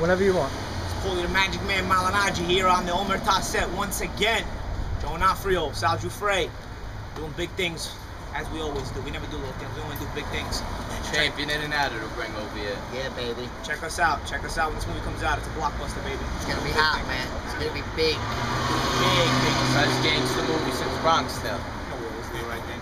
Whenever you want. It's Paulie the Magic Man Malignaggi here on the Omerta set once again. Joe Nafrio, Sal Frey, doing big things as we always do. We never do little things. We only do big things. Champion in and out of the ring over here. Yeah, baby. Check us out. Check us out when this movie comes out. It's a blockbuster, baby. It's gonna be hot, man. It's gonna be big. Big, big. Best gangster movie since Bronx though. No, we always do the right thing.